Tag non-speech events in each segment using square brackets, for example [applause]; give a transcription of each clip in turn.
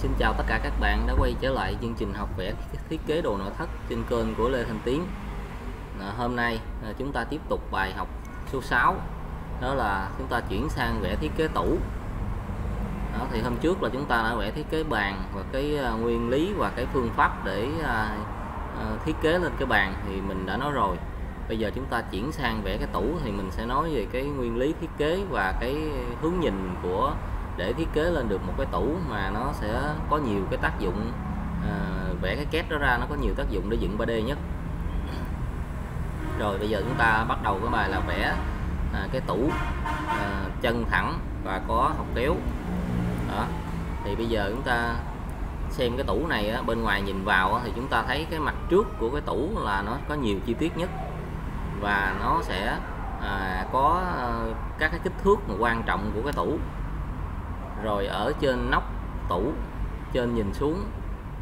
xin chào tất cả các bạn đã quay trở lại chương trình học vẽ thiết kế đồ nội thất trên kênh của Lê Thanh Tiến. À, Hôm nay à, chúng ta tiếp tục bài học số 6 Đó là chúng ta chuyển sang vẽ thiết kế tủ. Đó, Thì hôm trước là chúng ta đã vẽ thiết kế bàn và cái à, nguyên lý và cái phương pháp để à, à, thiết kế lên cái bàn thì mình đã nói rồi. Bây giờ chúng ta chuyển sang vẽ cái tủ thì mình sẽ nói về cái nguyên lý thiết kế và cái hướng nhìn của để thiết kế lên được một cái tủ mà nó sẽ có nhiều cái tác dụng à, vẽ cái két đó ra nó có nhiều tác dụng để dựng 3D nhất. Rồi bây giờ chúng ta bắt đầu cái bài là vẽ à, cái tủ à, chân thẳng và có hộc kéo. Đó thì bây giờ chúng ta xem cái tủ này á, bên ngoài nhìn vào á, thì chúng ta thấy cái mặt trước của cái tủ là nó có nhiều chi tiết nhất và nó sẽ à, có à, các cái kích thước mà quan trọng của cái tủ rồi ở trên nóc tủ trên nhìn xuống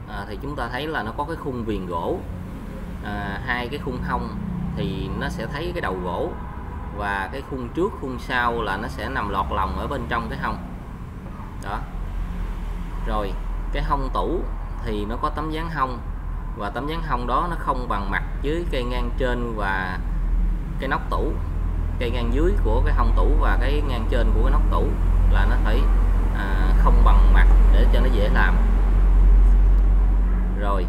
à, thì chúng ta thấy là nó có cái khung viền gỗ. À, hai cái khung hông thì nó sẽ thấy cái đầu gỗ và cái khung trước khung sau là nó sẽ nằm lọt lòng ở bên trong cái hông. Đó. Rồi cái hông tủ thì nó có tấm dáng hông và tấm dáng hông đó nó không bằng mặt với cây ngang trên và cái nóc tủ. Cây ngang dưới của cái hông tủ và cái ngang trên của cái nóc tủ là nó phải à, không bằng mặt để cho nó dễ làm. Rồi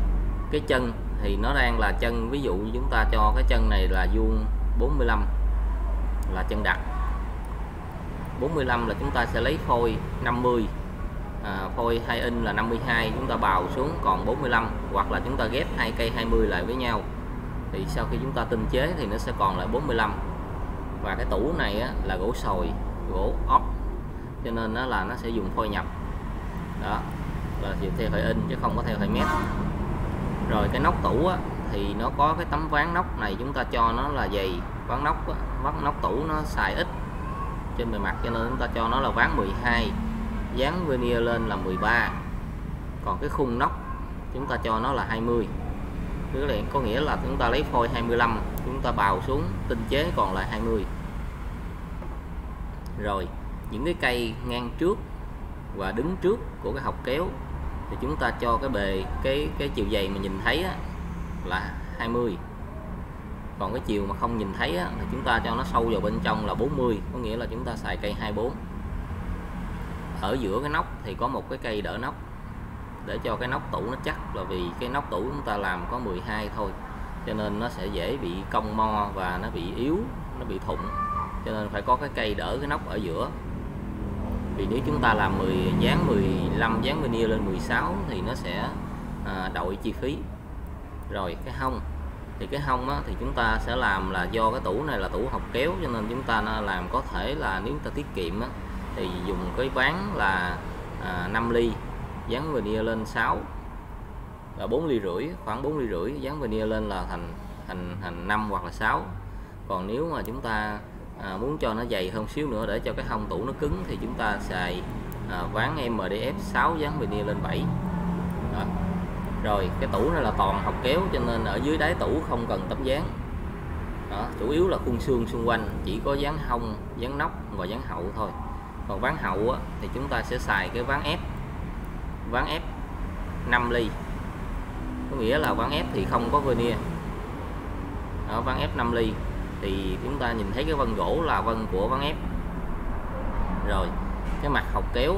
cái chân thì nó đang là chân ví dụ như chúng ta cho cái chân này là vuông 45 là chân đặt. 45 là chúng ta sẽ lấy phôi 50 à, phôi 2 in là 52 chúng ta bào xuống còn 45 hoặc là chúng ta ghép hai cây 20 lại với nhau. Thì sau khi chúng ta tinh chế thì nó sẽ còn lại 45 và cái tủ này á, là gỗ sồi gỗ ốc cho nên nó là nó sẽ dùng phôi nhập. Đó là chịu theo thời in chứ không có theo thời mét rồi cái nóc tủ á, thì nó có cái tấm ván nóc này chúng ta cho nó là dày. Ván nóc á, ván nóc tủ nó xài ít trên bề mặt cho nên chúng ta cho nó là ván 12 dán veneer lên là 13 còn cái khung nóc chúng ta cho nó là 20 tức là có nghĩa là chúng ta lấy phôi 25 chúng ta bào xuống tinh chế còn lại 20 rồi những cái cây ngang trước và đứng trước của cái học kéo thì chúng ta cho cái bề cái cái chiều dày mà nhìn thấy á, là 20 còn cái chiều mà không nhìn thấy á, thì chúng ta cho nó sâu vào bên trong là 40 có nghĩa là chúng ta xài cây 24 ở giữa cái nóc thì có một cái cây đỡ nóc để cho cái nóc tủ nó chắc là vì cái nóc tủ chúng ta làm có 12 thôi cho nên nó sẽ dễ bị cong mo và nó bị yếu nó bị thụng cho nên phải có cái cây đỡ cái nóc ở giữa vì nếu chúng ta làm 10 dán 15 dán veneer lên 16 thì nó sẽ à, đội chi phí. Rồi cái hông. Thì cái hông á, thì chúng ta sẽ làm là do cái tủ này là tủ học kéo cho nên chúng ta làm có thể là nếu ta tiết kiệm á, thì dùng cái ván là à, 5 ly dán veneer lên 6 và 4 ly rưỡi khoảng 4 ly rưỡi dán veneer lên là thành thành thành 5 hoặc là 6 còn nếu mà chúng ta à, muốn cho nó dày hơn xíu nữa để cho cái hông tủ nó cứng thì chúng ta xài à, ván MDF 6 dán veneer lên 7 đó. rồi cái tủ này là toàn học kéo cho nên ở dưới đáy tủ không cần tấm dán. Đó, chủ yếu là khung xương xung quanh chỉ có dán hông dán nóc và dán hậu thôi. Còn ván hậu á, thì chúng ta sẽ xài cái ván ép ván ép 5 ly. Có nghĩa là ván ép thì không có veneer. Đó, ván ép 5 ly thì chúng ta nhìn thấy cái vân gỗ là vân của ván ép. Rồi cái mặt học kéo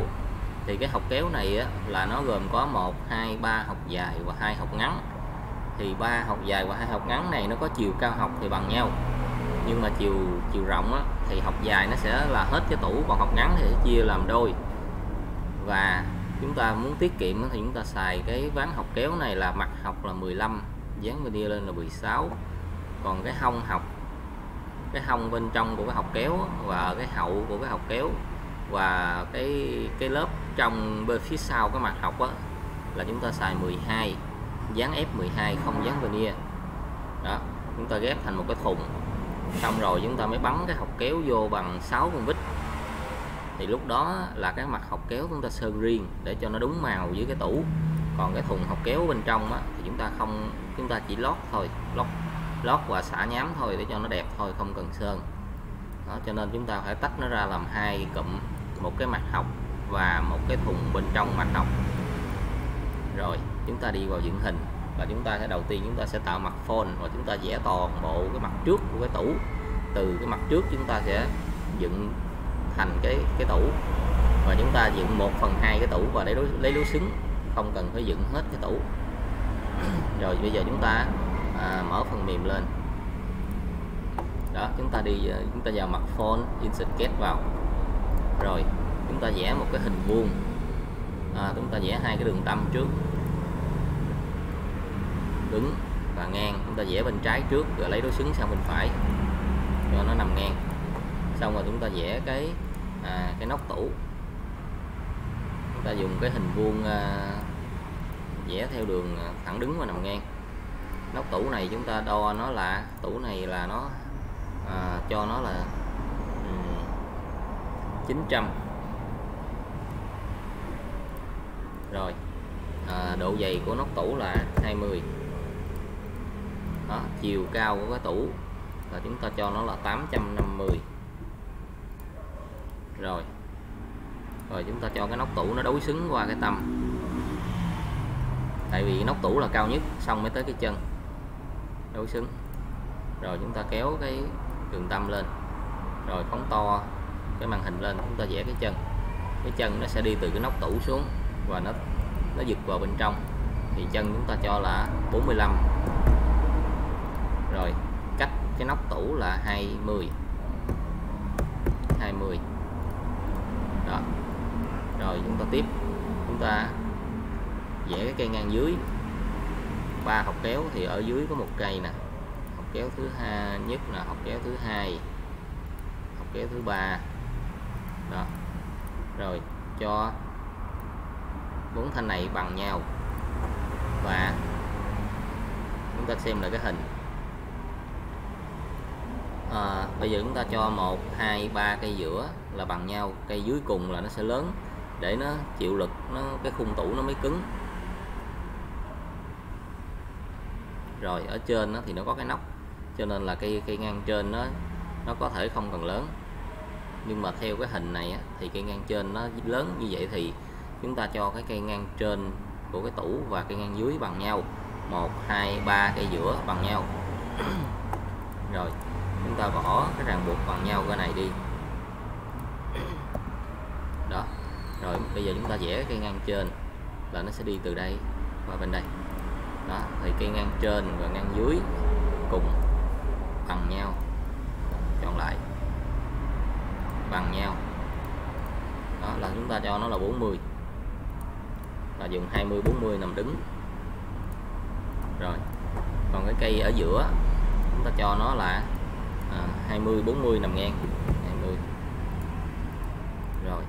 thì cái học kéo này á, là nó gồm có 1 2 3 học dài và hai học ngắn. Thì ba học dài và hai học ngắn này nó có chiều cao học thì bằng nhau. Nhưng mà chiều chiều rộng á, thì học dài nó sẽ là hết cái tủ còn học ngắn thì chia làm đôi. Và chúng ta muốn tiết kiệm thì chúng ta xài cái ván học kéo này là mặt học là 15 dán veneer lên là 16 còn cái hông học cái hông bên trong của cái học kéo và cái hậu của cái học kéo và cái cái lớp trong bên phía sau cái mặt học á là chúng ta xài 12 dán ép 12 không dán veneer. Đó chúng ta ghép thành một cái thùng. Xong rồi chúng ta mới bắn cái học kéo vô bằng 6 con vít. Thì lúc đó là cái mặt học kéo chúng ta sơn riêng để cho nó đúng màu với cái tủ. Còn cái thùng học kéo bên trong á, thì chúng ta không chúng ta chỉ lót thôi lót lót và xả nhám thôi để cho nó đẹp thôi không cần sơn. Đó, cho nên chúng ta phải tách nó ra làm hai cụm một cái mặt học và một cái thùng bên trong mặt học. Rồi chúng ta đi vào dựng hình và chúng ta sẽ đầu tiên chúng ta sẽ tạo mặt phone và chúng ta vẽ toàn bộ cái mặt trước của cái tủ. Từ cái mặt trước chúng ta sẽ dựng thành cái cái tủ và chúng ta dựng 1 phần hai cái tủ và để lấy lối xứng không cần phải dựng hết cái tủ. [clears throat] Rồi bây giờ chúng ta à, mở phần mềm lên. Đó chúng ta đi à, chúng ta vào mặt phone insert get vào. Rồi chúng ta vẽ một cái hình vuông. À, chúng ta vẽ hai cái đường tâm trước. Đứng và ngang. Chúng ta vẽ bên trái trước rồi lấy đối xứng sang bên phải. Cho nó nằm ngang. Xong rồi chúng ta vẽ cái à, cái nóc tủ. Chúng ta dùng cái hình vuông à, vẽ theo đường à, thẳng đứng và nằm ngang nóc tủ này chúng ta đo nó là tủ này là nó à, cho nó là ừ, um, 900 rồi à, độ dày của nóc tủ là 20 đó, chiều cao của cái tủ là chúng ta cho nó là 850 rồi rồi chúng ta cho cái nóc tủ nó đối xứng qua cái tâm tại vì nóc tủ là cao nhất xong mới tới cái chân đối xứng. Rồi chúng ta kéo cái đường tâm lên. Rồi phóng to cái màn hình lên, chúng ta vẽ cái chân. Cái chân nó sẽ đi từ cái nóc tủ xuống và nó nó giật vào bên trong. Thì chân chúng ta cho là 45 rồi cách cái nóc tủ là 20 20 đó. Rồi chúng ta tiếp. Chúng ta vẽ cái cây ngang dưới ba học kéo thì ở dưới có một cây nè. Học kéo thứ hai nhất là học kéo thứ hai học kéo thứ ba. Đó. Rồi cho bốn thanh này bằng nhau. Và chúng ta xem lại cái hình. À, bây giờ chúng ta cho một hai ba cây giữa là bằng nhau. Cây dưới cùng là nó sẽ lớn để nó chịu lực nó cái khung tủ nó mới cứng. Rồi, ở trên nó thì nó có cái nóc. Cho nên là cây cây ngang trên nó nó có thể không cần lớn. Nhưng mà theo cái hình này thì cây ngang trên nó lớn như vậy thì chúng ta cho cái cây ngang trên của cái tủ và cây ngang dưới bằng nhau. Một, hai, ba cây giữa bằng nhau. [clears throat] Rồi, chúng ta bỏ cái ràng buộc bằng nhau cái này đi. Đó. Rồi, bây giờ chúng ta vẽ cây ngang trên là nó sẽ đi từ đây qua bên đây đó. Thì cây ngang trên và ngang dưới cùng bằng nhau. Chọn lại. Bằng nhau. Đó là chúng ta cho nó là 40 là dùng 20 40 nằm đứng. Rồi. Còn cái cây ở giữa chúng ta cho nó là à, 20 40 nằm ngang. 20 rồi.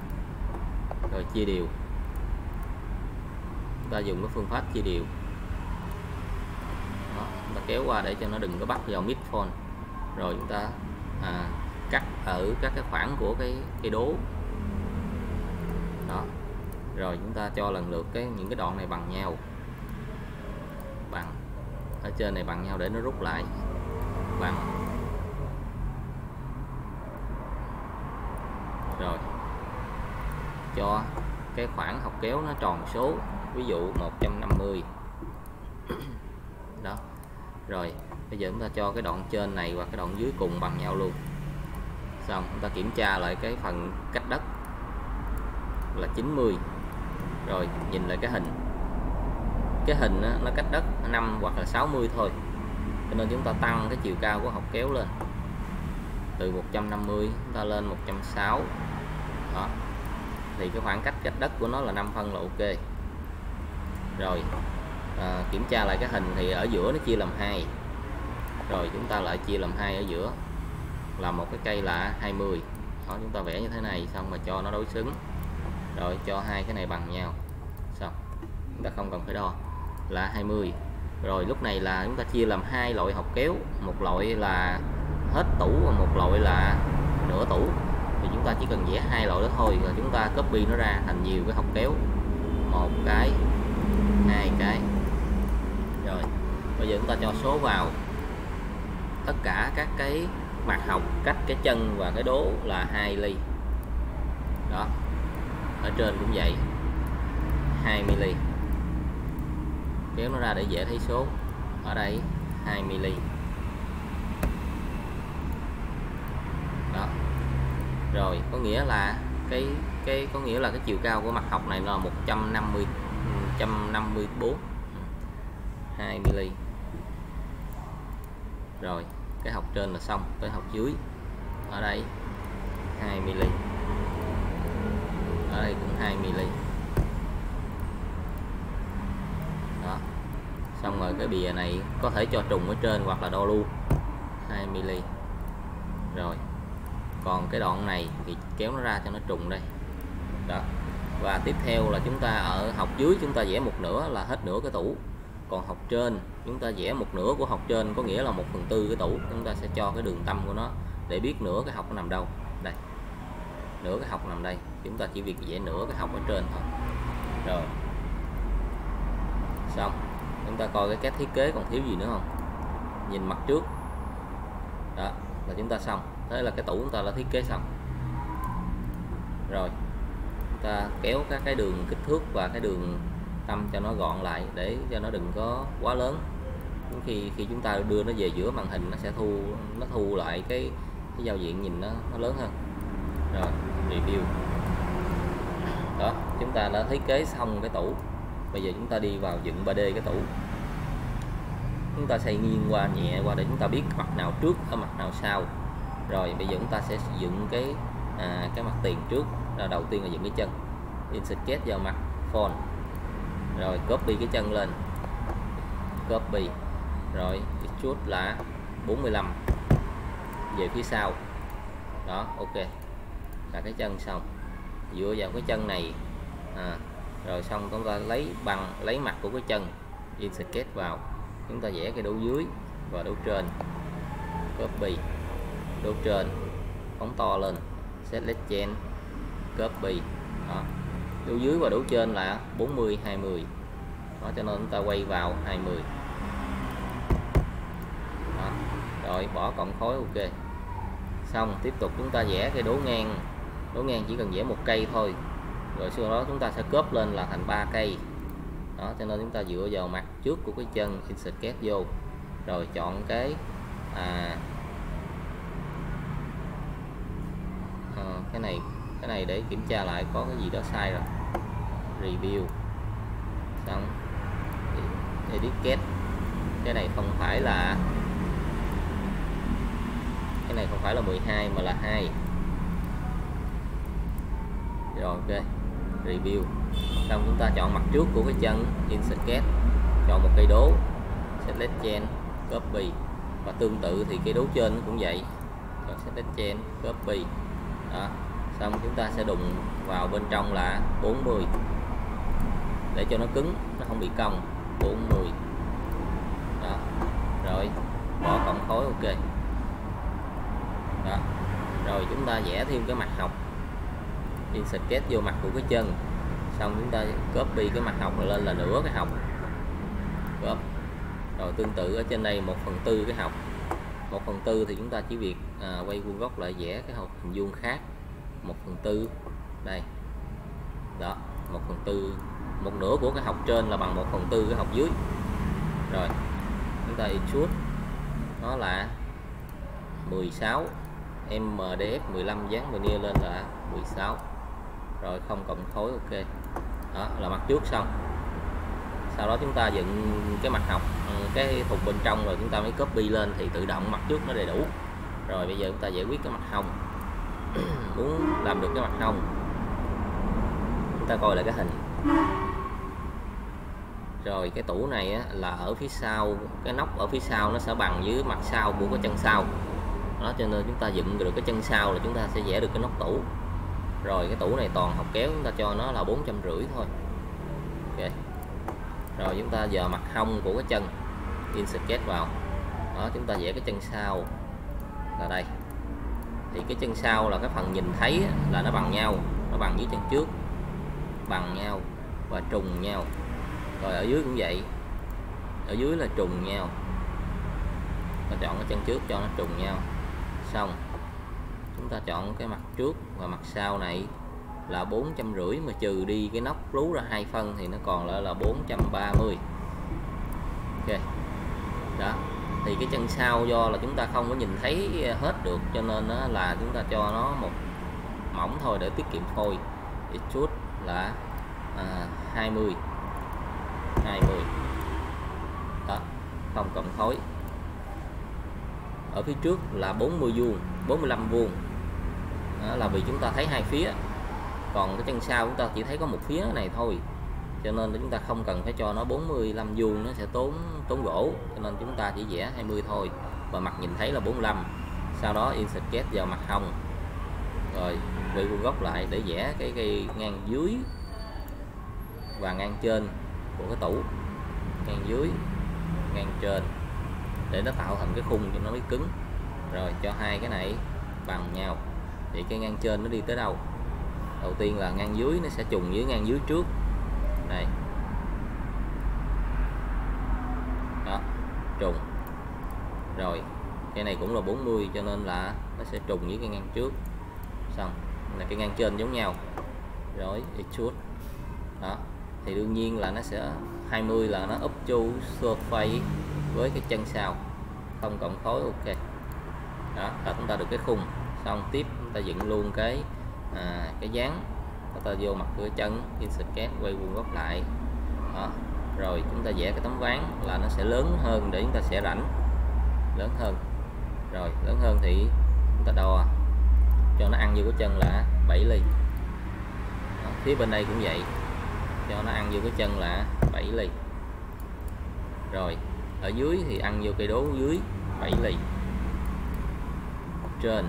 Rồi chia đều. Chúng ta dùng cái phương pháp chia đều chúng ta kéo qua để cho nó đừng có bắt vào mid phone rồi chúng ta à, cắt ở các cái khoảng của cái cái đố. Đó. Rồi chúng ta cho lần lượt cái những cái đoạn này bằng nhau. Bằng. Ở trên này bằng nhau để nó rút lại. Bằng. Rồi. Cho cái khoảng học kéo nó tròn số. Ví dụ 150 đó rồi bây giờ chúng ta cho cái đoạn trên này và cái đoạn dưới cùng bằng nhau luôn. Xong chúng ta kiểm tra lại cái phần cách đất là 90 rồi nhìn lại cái hình. Cái hình đó, nó cách đất 5 hoặc là 60 thôi. Cho nên chúng ta tăng cái chiều cao của học kéo lên. Từ 150 chúng ta lên 160 đó. Thì cái khoảng cách cách đất của nó là 5 phân là ok. Rồi à, kiểm tra lại cái hình thì ở giữa nó chia làm hai. Rồi chúng ta lại chia làm hai ở giữa. Là một cái cây là 20 đó chúng ta vẽ như thế này xong mà cho nó đối xứng. Rồi cho hai cái này bằng nhau. Xong chúng ta không cần phải đo. Là 20 rồi lúc này là chúng ta chia làm hai loại học kéo. Một loại là hết tủ và một loại là nửa tủ. Thì chúng ta chỉ cần vẽ hai loại đó thôi rồi chúng ta copy nó ra thành nhiều cái học kéo. Một cái hai cái giờ chúng ta cho số vào. Tất cả các cái mặt học cách cái chân và cái đố là 2 ly. Đó, ở trên cũng vậy 2 mm kéo nó ra để dễ thấy số. Ở đây 2 mm đó. Rồi, có nghĩa là cái cái, có nghĩa là cái chiều cao của mặt học này là 150 154 2 mm rồi, cái học trên là xong, tới học dưới. Ở đây 2 mm ở đây cũng 2 mm đó. Xong rồi cái bìa này có thể cho trùng ở trên hoặc là đo luôn 2 mm rồi. Còn cái đoạn này thì kéo nó ra cho nó trùng đây. Đó. Và tiếp theo là chúng ta ở học dưới chúng ta vẽ một nửa là hết nửa cái tủ còn học trên, chúng ta vẽ một nửa của học trên có nghĩa là một phần tư cái tủ, chúng ta sẽ cho cái đường tâm của nó để biết nửa cái học nó nằm đâu. Đây, nửa cái học nằm đây, chúng ta chỉ việc vẽ nửa cái học ở trên thôi. Rồi, xong. Chúng ta coi cái cách thiết kế còn thiếu gì nữa không? Nhìn mặt trước. Đó, là chúng ta xong. Thế là cái tủ chúng ta đã thiết kế xong. Rồi ta kéo các cái đường kích thước và cái đường tâm cho nó gọn lại để cho nó đừng có quá lớn. Khi khi chúng ta đưa nó về giữa màn hình nó sẽ thu nó thu lại cái cái giao diện nhìn nó, nó lớn hơn. Rồi review. Đó chúng ta đã thiết kế xong cái tủ. Bây giờ chúng ta đi vào dựng 3D cái tủ. Chúng ta xây nghiêng qua nhẹ qua để chúng ta biết mặt nào trước ở mặt nào sau. Rồi bây giờ chúng ta sẽ dựng cái à, cái mặt tiền trước. Là đầu tiên là dựng cái chân. Insert vào mặt phone rồi copy cái chân lên. Copy. Rồi chút là 45 về phía sau. Đó ok. Là cái chân xong. Dựa vào cái chân này à, rồi xong chúng ta lấy bằng lấy mặt của cái chân insert sketch vào. Chúng ta vẽ cái đố dưới và đố trên. Copy. Đố trên. Phóng to lên. Set legend copy đó dưới và đố trên là 40 20 đó cho nên chúng ta quay vào 20 đó. rồi bỏ cộng khối ok. Xong tiếp tục chúng ta vẽ cái đố ngang. Đố ngang chỉ cần vẽ một cây thôi. Rồi sau đó chúng ta sẽ cướp lên là thành ba cây. Đó cho nên chúng ta dựa vào mặt trước của cái chân insert kép vô. Rồi chọn cái à, à, cái này cái này để kiểm tra lại có cái gì đó sai rồi. Review. Xong. Edit get cái này không phải là cái này không phải là 12 mà là 2 rồi, ok. Review. Xong chúng ta chọn mặt trước của cái chân, insert chọn một cây đố. Select chain, copy. Và tương tự thì cây đố trên cũng vậy. Chọn select chain, copy. Đó xong chúng ta sẽ đụng vào bên trong là 40 để cho nó cứng nó không bị cong. 40 đó. Rồi bỏ cộng khối ok. Đó. Rồi chúng ta vẽ thêm cái mặt học. Insert kết vô mặt của cái chân. Xong chúng ta copy cái mặt học lên là nửa cái học. Copy. rồi tương tự ở trên đây một phần tư cái học. Một phần tư thì chúng ta chỉ việc à, quay vuông góc lại vẽ cái học hình vuông khác một phần tư, đây, đó, một phần tư, một nửa của cái học trên là bằng một phần tư cái học dưới. Rồi, chúng ta suốt nó là 16 MDF 15 dán veneer lên là 16 rồi, không cộng khối, ok. Đó, là mặt trước xong. Sau đó chúng ta dựng cái mặt học ừ, cái thùng bên trong rồi chúng ta mới copy lên thì tự động mặt trước nó đầy đủ. Rồi, bây giờ chúng ta giải quyết cái mặt hồng [clears throat] muốn làm được cái mặt hông chúng ta coi lại cái hình. Rồi cái tủ này á, là ở phía sau cái nóc ở phía sau nó sẽ bằng với mặt sau của cái chân sau. Đó cho nên chúng ta dựng được cái chân sau là chúng ta sẽ vẽ được cái nóc tủ. Rồi cái tủ này toàn học kéo chúng ta cho nó là bốn trăm rưỡi thôi. Ok. Rồi chúng ta giờ mặt hông của cái chân in sketch vào. Đó chúng ta vẽ cái chân sau là đây thì cái chân sau là cái phần nhìn thấy là nó bằng nhau, nó bằng với chân trước, bằng nhau và trùng nhau. Rồi ở dưới cũng vậy, ở dưới là trùng nhau. Ta chọn cái chân trước cho nó trùng nhau. Xong, chúng ta chọn cái mặt trước và mặt sau này là bốn trăm rưỡi mà trừ đi cái nóc rú ra hai phân thì nó còn lại là 430 ok, đó thì cái chân sau do là chúng ta không có nhìn thấy hết được cho nên là chúng ta cho nó một mỏng thôi để tiết kiệm thôi thì chút là à, 20 20 đó không cộng khối ở phía trước là 40 vuông 45 vuông. Đó là vì chúng ta thấy hai phía. Còn cái chân sau chúng ta chỉ thấy có một phía này thôi cho nên chúng ta không cần phải cho nó 45 vuông, nó sẽ tốn tốn gỗ. Cho nên chúng ta chỉ vẽ 20 thôi. Và mặt nhìn thấy là 45 sau đó in sketch vào mặt hồng. Rồi, quay vuông góc lại để vẽ cái cây ngang dưới và ngang trên của cái tủ. Ngang dưới, ngang trên. Để nó tạo thành cái khung cho nó mới cứng. Rồi, cho hai cái này bằng nhau. Thì cái ngang trên nó đi tới đâu? Đầu tiên là ngang dưới, nó sẽ trùng với ngang dưới trước đây đó trùng. Rồi cái này cũng là 40 cho nên là nó sẽ trùng với cái ngang trước. Xong là cái ngang trên giống nhau. Rồi chút. Đó thì đương nhiên là nó sẽ 20 là nó up chu surface với cái chân sau. Không cộng khối ok. Đó là chúng ta được cái khung. Xong tiếp chúng ta dựng luôn cái à, cái dáng chúng ta vô mặt cửa chân insert cast quay vuông góc lại. Đó. rồi chúng ta vẽ cái tấm ván là nó sẽ lớn hơn để chúng ta sẽ rảnh. Lớn hơn. Rồi, lớn hơn thì chúng ta đo. Cho nó ăn vô cái chân là 7 ly. Đó. phía bên đây cũng vậy. Cho nó ăn vô cái chân là 7 ly. Rồi, ở dưới thì ăn vô cây đố dưới 7 ly. Trên.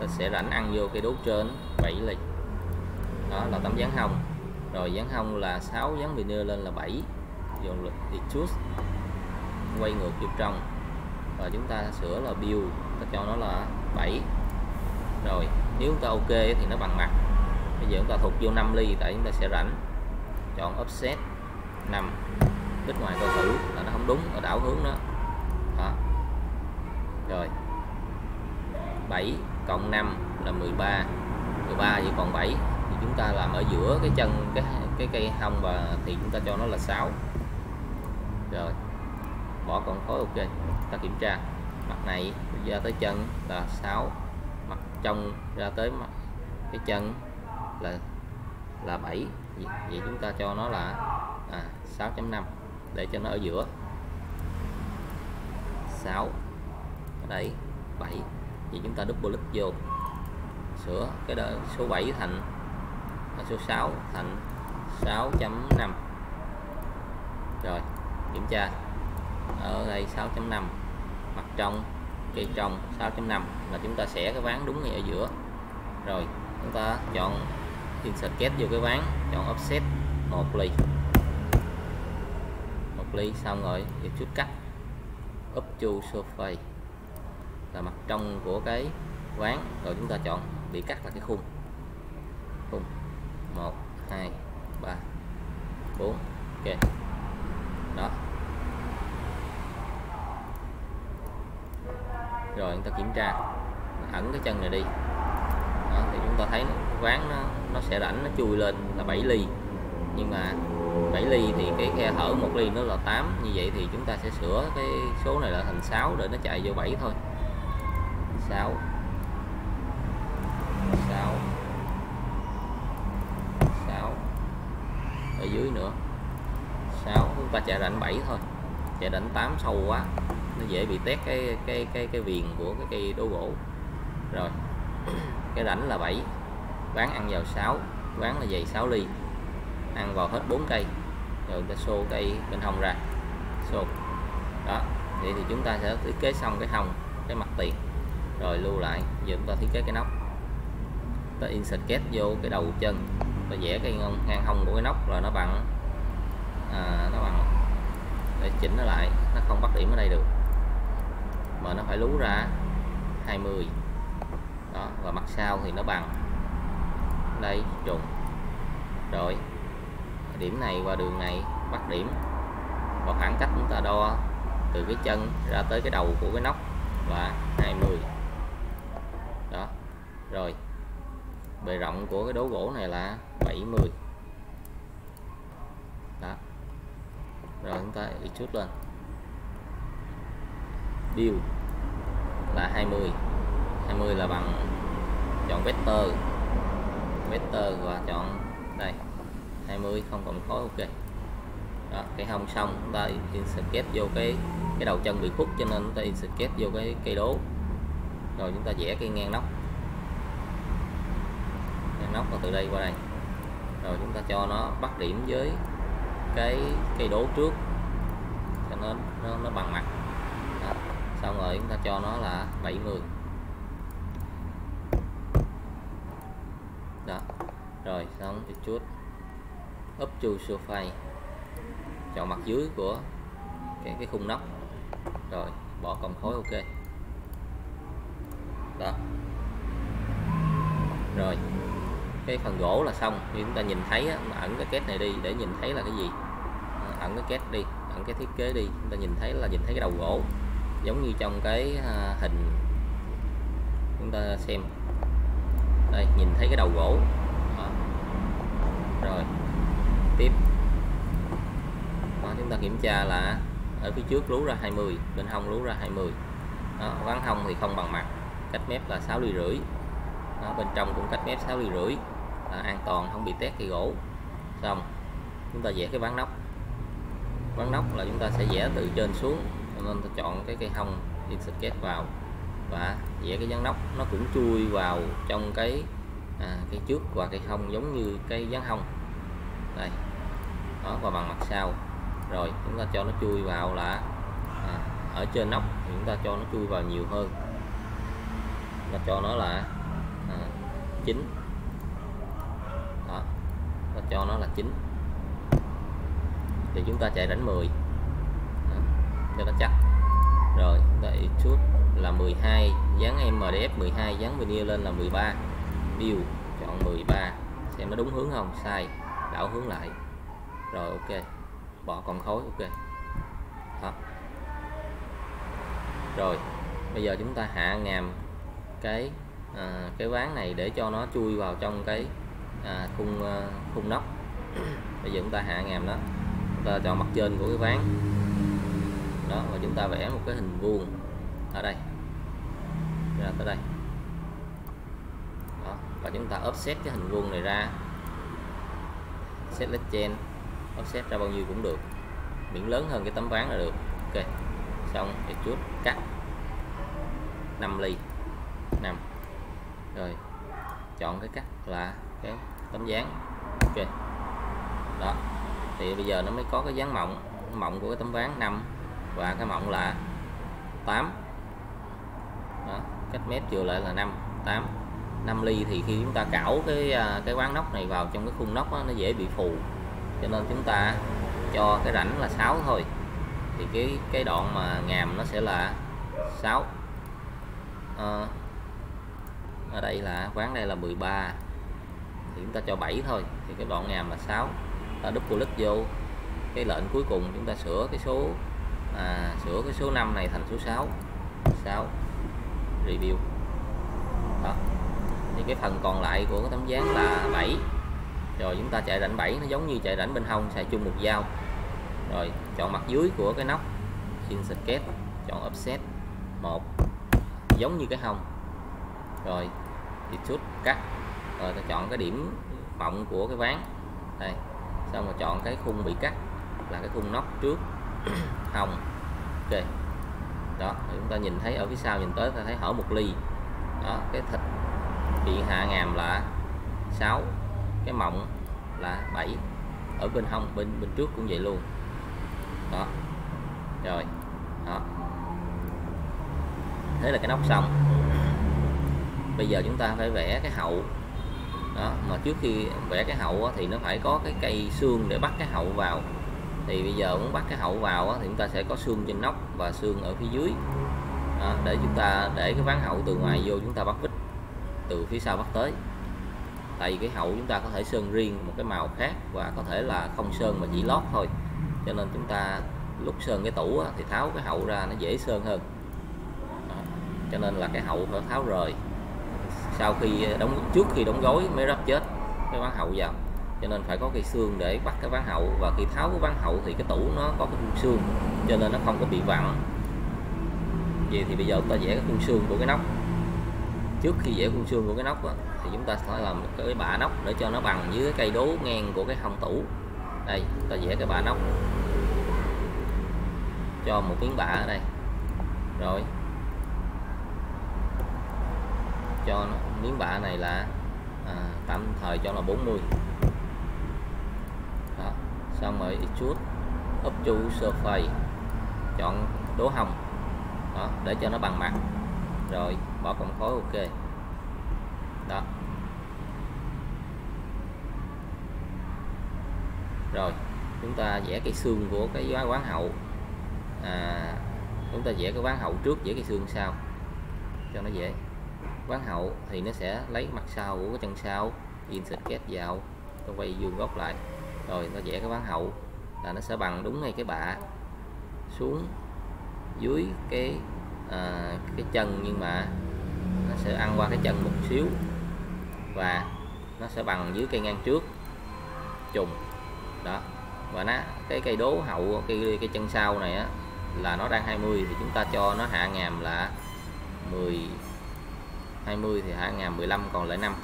Ta sẽ rảnh ăn vô cây đố trên 7 ly đó là tấm dán hông rồi dán hông là 6 dán veneer lên là 7 vô thì chút quay ngược vô trong. Và chúng ta sửa là build ta cho nó là 7 rồi nếu chúng ta ok thì nó bằng mặt. Bây giờ chúng ta thuộc vô 5 ly tại chúng ta sẽ rảnh. Chọn offset 5 bên ngoài coi thử là nó không đúng ở đảo hướng đó, đó. rồi. 7 cộng 5 là 13 13 chỉ còn 7 chúng ta làm ở giữa cái chân cái cái cây hông và thì chúng ta cho nó là 6 rồi bỏ con khối ok ta kiểm tra. Mặt này ra tới chân là 6 mặt trong ra tới mặt cái chân là là 7 vậy chúng ta cho nó là à, 6.5 để cho nó ở giữa. 6 ở đây 7 thì chúng ta double click vô. Sửa cái đó, số 7 thành là số 6 thành 6.5 rồi, kiểm tra. Ở đây 6.5 mặt trong, cây trồng 6.5 là chúng ta sẽ cái ván đúng ngay ở giữa. Rồi, chúng ta chọn insert kết vô cái ván, chọn offset, một ly. Một ly xong rồi, thì chút cắt. Up to surface. Là mặt trong của cái ván. Rồi chúng ta chọn, bị cắt là cái khung. 1 2 3 4 ok. Đó. Rồi chúng ta kiểm tra. Ẩn cái chân này đi. Đó, thì chúng ta thấy ván nó, nó sẽ rảnh nó chui lên là 7 ly. Nhưng mà 7 ly thì cái khe hở một ly nó là 8 như vậy thì chúng ta sẽ sửa cái số này là thành 6 để nó chạy vô 7 thôi. 6 6 6 ở dưới nữa 6 chúng ta chạy rảnh 7 thôi. Chạy rảnh 8 sâu quá, nó dễ bị tét cái cái cái cái viền của cái cây đố gỗ. Rồi, [clears throat] cái rảnh là 7 ván ăn vào 6 ván là dày 6 ly. Ăn vào hết 4 cây, rồi ta xô cây bên hông ra, xô. Đó, vậy thì chúng ta sẽ thiết kế xong cái hồng, cái mặt tiền, rồi lưu lại. Giờ chúng ta thiết kế cái nóc. Ta insert kết vô cái đầu chân, ta vẽ cái ngang hông của cái nóc rồi nó bằng à, nó bằng để chỉnh nó lại nó không bắt điểm ở đây được. Mà nó phải lú ra 20 đó và mặt sau thì nó bằng. Đây trùng. Rồi điểm này qua đường này bắt điểm. Và khoảng cách chúng ta đo từ cái chân ra tới cái đầu của cái nóc là 20 đó rồi. Bề rộng của cái đố gỗ này là 70 đó rồi chúng ta chút lên view là 20 20 là bằng chọn vector. Vector và chọn đây 20 không còn khối ok. Đó, cái hông xong, chúng ta insert vô cái cái đầu chân bị khúc cho nên chúng ta insert vô cái cây đố. Rồi chúng ta vẽ cây ngang nóc. Ngang nóc và từ đây qua đây. Rồi chúng ta cho nó bắt điểm với cái cây đố trước cho nó nó, nó bằng mặt. Đó. xong rồi chúng ta cho nó là 70 đó. Rồi xong thì chút. Up to sofa chọn mặt dưới của cái cái khung nóc. Rồi bỏ cộng khối ok. Đó. Rồi cái phần gỗ là xong. Thì chúng ta nhìn thấy á, mà ẩn cái két này đi để nhìn thấy là cái gì? Ẩn cái két đi ẩn cái thiết kế đi. Chúng ta nhìn thấy là nhìn thấy cái đầu gỗ giống như trong cái à, hình chúng ta xem. Đây nhìn thấy cái đầu gỗ. Đó. rồi tiếp. Đó, chúng ta kiểm tra là ở phía trước lú ra 20 bên hông lú ra 20 đó, ván hông thì không bằng mặt cách mép là 6 ly rưỡi. Đó, bên trong cũng cách mép 6 ly rưỡi. À, an toàn không bị tét cây gỗ. Xong chúng ta vẽ cái ván nóc ván nóc là chúng ta sẽ vẽ từ trên xuống nên ta chọn cái cây hông insert kết vào và vẽ cái ván nóc nó cũng chui vào trong cái à, cái trước và cây hông giống như cái ván hông đây đó và bằng mặt sau. Rồi chúng ta cho nó chui vào là à, ở trên nóc chúng ta cho nó chui vào nhiều hơn. Và ta cho nó là à, 9 đó ta cho nó là 9 thì chúng ta chạy đánh 10 cho nó chắc rồi đợi chút là 12 dán MDF 12 dán veneer lên là 13 view chọn 13 xem nó đúng hướng không? Sai đảo hướng lại. Rồi ok. Bỏ con khối ok. Đó. Rồi bây giờ chúng ta hạ ngàm cái à, cái ván này để cho nó chui vào trong cái à, khung à, khung nóc. [clears throat] Bây giờ chúng ta hạ ngàm nó. Ờ, ta chọn mặt trên của cái ván. Đó, và chúng ta vẽ một cái hình vuông ở đây. Ra tới đây. Đó, và chúng ta offset cái hình vuông này ra. Set lên trên offset ra bao nhiêu cũng được. Miễn lớn hơn cái tấm ván là được. Ok, xong thì chút cắt. 5 ly. 5 rồi, chọn cái cắt là cái tấm dáng. Ok. Đó thì bây giờ nó mới có cái dáng mộng mộng của cái tấm ván 5 và cái mộng là 8 đó, cách mép chừa lại là 5 8 5 ly thì khi chúng ta cảo cái à, cái quán nóc này vào trong cái khung nóc đó, nó dễ bị phù. Cho nên chúng ta cho cái rãnh là 6 thôi. Thì cái cái đoạn mà ngàm nó sẽ là 6 à, ờ, ở đây là quán đây là 13 thì chúng ta cho 7 thôi thì cái đoạn ngàm là 6 ta đúc click vô. Cái lệnh cuối cùng chúng ta sửa cái số à, sửa cái số 5 này thành số 6 6 review. Đó. Thì cái phần còn lại của cái tấm dáng là 7 rồi chúng ta chạy rãnh 7 nó giống như chạy rãnh bên hông xài chung một dao. Rồi chọn mặt dưới của cái nóc. Xin kép chọn offset một. Giống như cái hông. Rồi thì chút cắt. Rồi ta chọn cái điểm mộng của cái ván. Đây xong rồi chọn cái khung bị cắt? Là cái khung nóc trước. [clears throat] Hồng. Ok. Đó chúng ta nhìn thấy ở phía sau nhìn tới, ta thấy hở một ly. Đó, cái thịt bị hạ ngàm là 6 cái mỏng là 7 ở bên hông, bên bên trước cũng vậy luôn. Đó. Rồi. Đó. Thế là cái nóc xong. Bây giờ chúng ta phải vẽ cái hậu đó mà trước khi vẽ cái hậu thì nó phải có cái cây xương để bắt cái hậu vào. Thì bây giờ muốn bắt cái hậu vào thì chúng ta sẽ có xương trên nóc và xương ở phía dưới. Đó, để chúng ta để cái ván hậu từ ngoài vô chúng ta bắt vít từ phía sau bắt tới. Tại vì cái hậu chúng ta có thể sơn riêng một cái màu khác và có thể là không sơn mà chỉ lót thôi. Cho nên chúng ta lúc sơn cái tủ thì tháo cái hậu ra nó dễ sơn hơn. Đó. cho nên là cái hậu phải tháo rời sau khi đóng trước khi đóng gói mới ráp chết cái ván hậu vào. Cho nên phải có cây xương để bắt cái ván hậu. Và khi tháo cái ván hậu thì cái tủ nó có cái khung xương cho nên nó không có bị vặn. Vậy thì bây giờ chúng ta vẽ cái khung xương của cái nóc. Trước khi vẽ khung xương của cái nóc đó, thì chúng ta phải làm cái bạ nóc để cho nó bằng với cái cây đố ngang của cái hông tủ. Đây ta vẽ cái bạ nóc. Cho một miếng bạ ở đây. Rồi cho nó, miếng bạ này là à, tạm thời cho là 40 đó xong rồi chút up to surface chọn đố hồng. Đó để cho nó bằng mặt. Rồi bỏ cọng khối ok. Đó. Rồi chúng ta vẽ cái xương của cái quán hậu. À, chúng ta vẽ cái quán hậu trước vẽ cái xương sau cho nó dễ ván hậu thì nó sẽ lấy mặt sau của cái chân sau insert kết vào tôi quay vuông góc lại. Rồi nó vẽ cái ván hậu là nó sẽ bằng đúng ngay cái bạ xuống dưới cái à, cái chân nhưng mà nó sẽ ăn qua cái chân một xíu và nó sẽ bằng dưới cây ngang trước trùng. Đó. Và nó cái cây đố hậu cái cái chân sau này á là nó đang 20 thì chúng ta cho nó hạ ngàm là 10 20 thì 2015 còn lại 5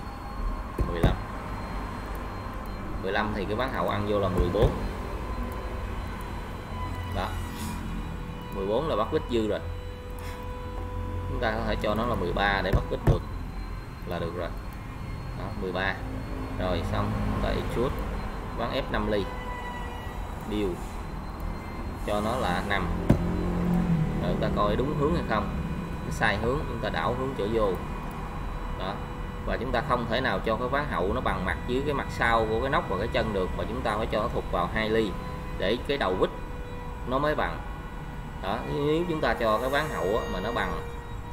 15 15 thì cái bán hậu ăn vô là 14 đó. 14 là bắt vít dư rồi. Chúng ta có thể cho nó là 13 để bắt vít được là được rồi. Đó, 13 rồi xong. Chúng chút bán ép 5 ly. Điều cho nó là 5 rồi chúng ta coi đúng hướng hay không. Nó sai hướng chúng ta đảo hướng trở vô đó. Và chúng ta không thể nào cho cái ván hậu nó bằng mặt dưới cái mặt sau của cái nóc và cái chân được mà chúng ta phải cho nó thuộc vào hai ly để cái đầu vít nó mới bằng. Đó, nếu chúng ta cho cái ván hậu mà nó bằng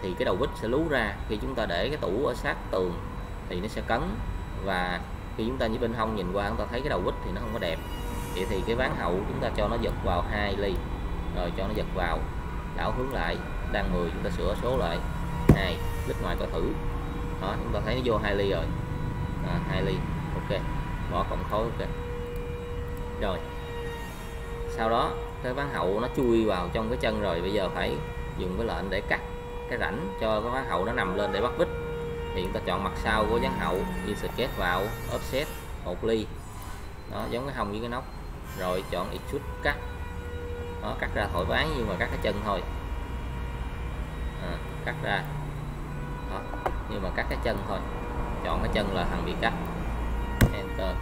thì cái đầu vít sẽ lú ra. Khi chúng ta để cái tủ ở sát tường thì nó sẽ cấn, và khi chúng ta như bên hông nhìn qua chúng ta thấy cái đầu vít thì nó không có đẹp. Vậy thì cái ván hậu chúng ta cho nó giật vào hai ly, rồi cho nó giật vào, đảo hướng lại, đang 10 chúng ta sửa số lại. Hai, lít ngoài coi thử đó chúng ta thấy nó vô hai ly rồi. À, 2 ly. Ok bỏ cộng khối ok. Rồi. Sau đó cái ván hậu nó chui vào trong cái chân rồi. Bây giờ phải dùng cái lệnh để cắt cái rãnh cho cái ván hậu nó nằm lên để bắt vít thì chúng ta chọn mặt sau của ván hậu insert vào offset một ly. Đó giống cái hông với cái nóc. Rồi chọn extrude cắt. Nó cắt ra thổi ván nhưng mà cắt cái chân thôi. À, cắt ra nhưng mà cắt cái chân thôi. Chọn cái chân là thằng bị cắt. Enter.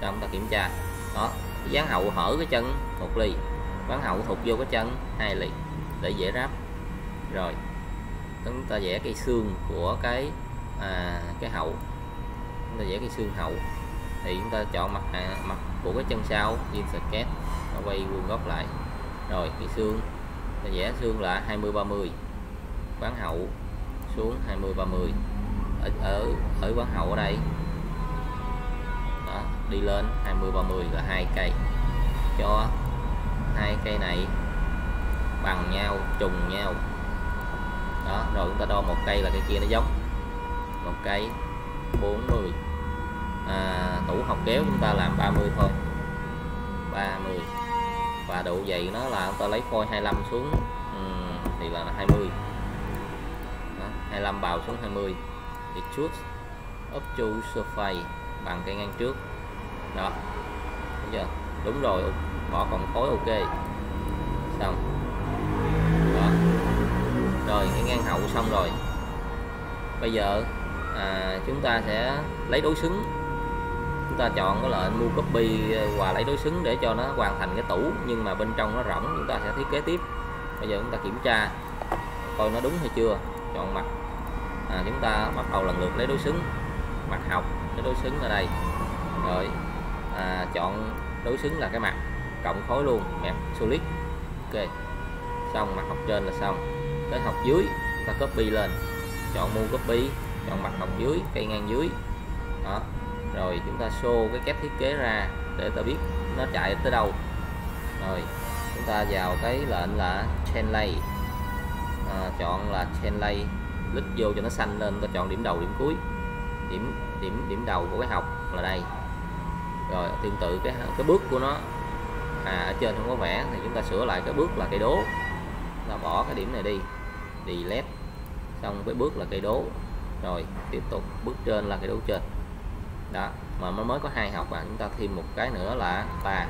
Xong ta kiểm tra. Đó dán hậu hở cái chân một ly. Ván hậu thụt vô cái chân hai ly. Để dễ ráp. Rồi chúng ta vẽ cái xương của cái à, cái hậu. Chúng ta vẽ cái xương hậu. Thì chúng ta chọn mặt à, mặt của cái chân sau in sketch nó quay vuông góc lại. Rồi cái xương. Ta vẽ xương là 20 30 ván hậu xuống 20 30 ở ở ở quán hậu ở đây. Đó, đi lên 20 30 là hai cây. Cho hai cây này bằng nhau trùng nhau. Đó rồi chúng ta đo một cây là cây kia nó giống. Một cây 40 à, tủ học kéo chúng ta làm 30 thôi. 30 và độ dày nó là chúng ta lấy phôi 25 xuống. Ừ, thì là 20 25 bào xuống 20 thì chút up to surface bằng cây ngang trước. Đó. Đúng chưa? Đúng rồi bỏ còn khối ok. Xong. Đó. Rồi cái ngang hậu xong rồi. Bây giờ à, chúng ta sẽ lấy đối xứng. Chúng ta chọn cái lệnh mua copy và lấy đối xứng để cho nó hoàn thành cái tủ nhưng mà bên trong nó rỗng chúng ta sẽ thiết kế tiếp. Bây giờ chúng ta kiểm tra coi nó đúng hay chưa chọn mặt. À, chúng ta bắt đầu lần lượt lấy đối xứng. Mặt học cái đối xứng ở đây. Rồi à, chọn đối xứng là cái mặt cộng khối luôn mẹ solid. Ok xong mặt học trên là xong. Tới học dưới ta copy lên. Chọn mua copy chọn mặt học dưới cây ngang dưới. Đó rồi chúng ta show cái kép thiết kế ra để ta biết nó chạy tới đâu. Rồi chúng ta vào cái lệnh là chain lay à, chọn là chain lay. Lít vô cho nó xanh lên ta chọn điểm đầu điểm cuối. Điểm điểm điểm đầu của cái học là đây. Rồi tương tự cái cái bước của nó. À ở trên không có vẽ thì chúng ta sửa lại cái bước là cây đố. Ta bỏ cái điểm này đi. Delete. Xong cái bước là cây đố. Rồi tiếp tục bước trên là cây đố trên. Đó mà nó mới có hai học và chúng ta thêm một cái nữa là tà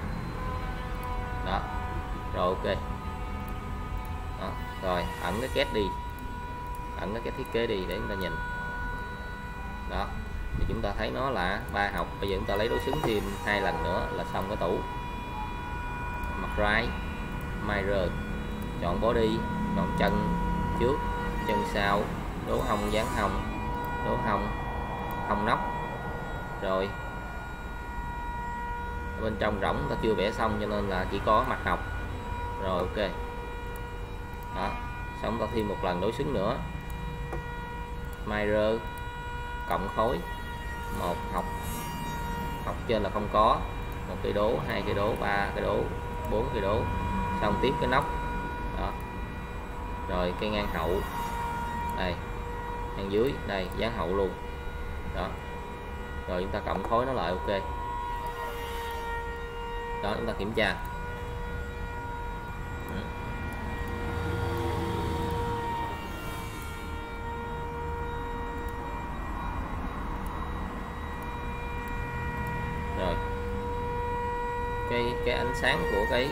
đó. Rồi ok. Đó rồi ẩn cái két đi. Ẩn cái thiết kế đi để chúng ta nhìn. Đó, thì chúng ta thấy nó là ba học. Bây giờ chúng ta lấy đối xứng thêm hai lần nữa là xong cái tủ. Mặt right mirror. Chọn body chọn chân trước, chân sau. Đố hông dán hông. Đố hông hông nóc. Rồi, bên trong rỗng ta chưa vẽ xong cho nên là chỉ có mặt học. Rồi, ok đó xong ta thêm một lần đối xứng nữa. Mirror cộng khối một, học. Học trên là không có. Một cây đố, hai cây đố, ba cây đố, bốn cây đố. Xong tiếp cái nóc. Đó. Rồi cây ngang hậu. Đây. Ngang dưới. Đây dán hậu luôn. Đó. Rồi chúng ta cộng khối nó lại, ok. Đó, chúng ta kiểm tra rồi cái ánh sáng của cái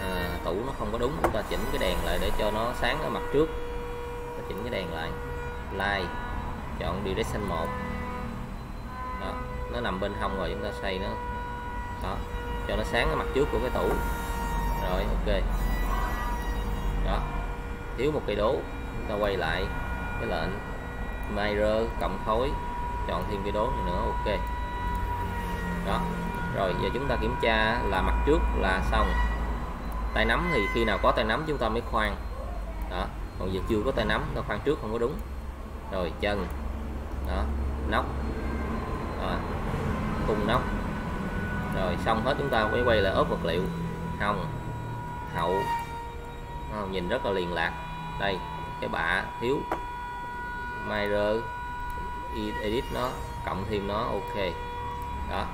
à, tủ nó không có đúng. Chúng ta chỉnh cái đèn lại để cho nó sáng ở mặt trước. Ta chỉnh cái đèn lại. Light chọn direction 1 đó. Nó nằm bên hông rồi chúng ta xoay nó. Đó. Cho nó sáng ở mặt trước của cái tủ. Rồi ok. Đó. Thiếu một cây đố. Chúng ta quay lại cái lệnh. Mirror cộng khối. Chọn thêm cây đố nữa ok. Đó rồi giờ chúng ta kiểm tra là mặt trước là xong. Tay nắm thì khi nào có tay nắm chúng ta mới khoan. Đó còn giờ chưa có tay nắm nó khoan trước không có đúng. Rồi chân. Đó nóc. Đó khung nóc. Rồi xong hết chúng ta mới quay lại ốp vật liệu. Hông hậu. Không, nhìn rất là liền lạc. Đây cái bạ thiếu. Mirror edit nó cộng thêm nó ok. Đó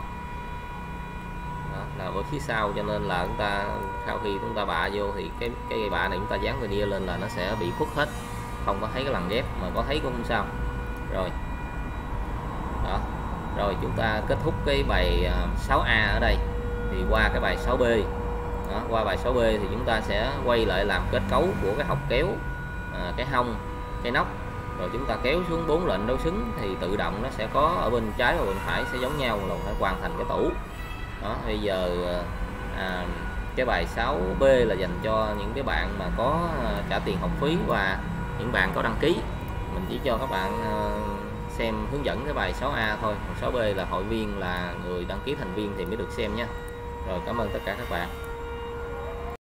đó, ở phía sau cho nên là chúng ta sau khi chúng ta bạ vô thì cái cái bạ này chúng ta dán veneer lên là nó sẽ bị khuất hết. Không có thấy cái lằn ghép mà có thấy cũng không sao. Rồi. Đó. Rồi chúng ta kết thúc cái bài à, 6A ở đây. Thì qua cái bài 6B đó, qua bài 6B thì chúng ta sẽ quay lại làm kết cấu của cái học kéo à, cái hông cái nóc. Rồi chúng ta kéo xuống bốn lệnh đối xứng thì tự động nó sẽ có ở bên trái và bên phải sẽ giống nhau là phải hoàn thành cái tủ đó bây giờ à, cái bài 6B là dành cho những cái bạn mà có à, trả tiền học phí và những bạn có đăng ký. Mình chỉ cho các bạn à, xem hướng dẫn cái bài 6A thôi. Còn 6B là hội viên là người đăng ký thành viên thì mới được xem nha. Rồi cảm ơn tất cả các bạn.